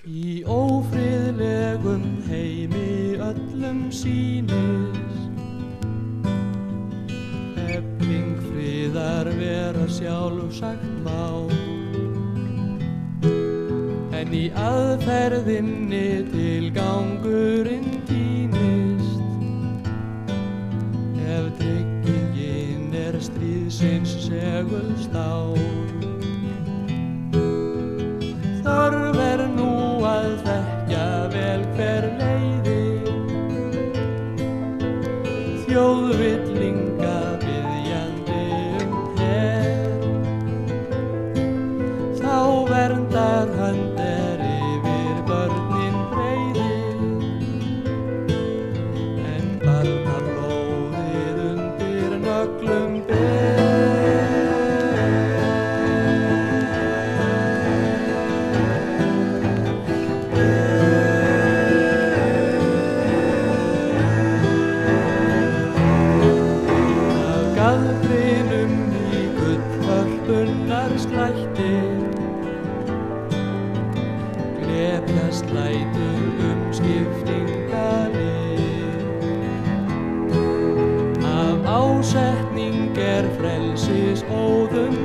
Í ófriðlegum heimi öllum sínist Efling friðar vera sjálfsagt má. En í aðferðinni til gangurinn týnist. Ef tryggingin er stríðsins segulstá. Þörf your rhythm. nefnast lætum um skiptingarinn. Af ásetning er frelsis óðum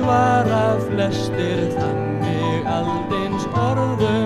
svara flestir þannig aldins orðu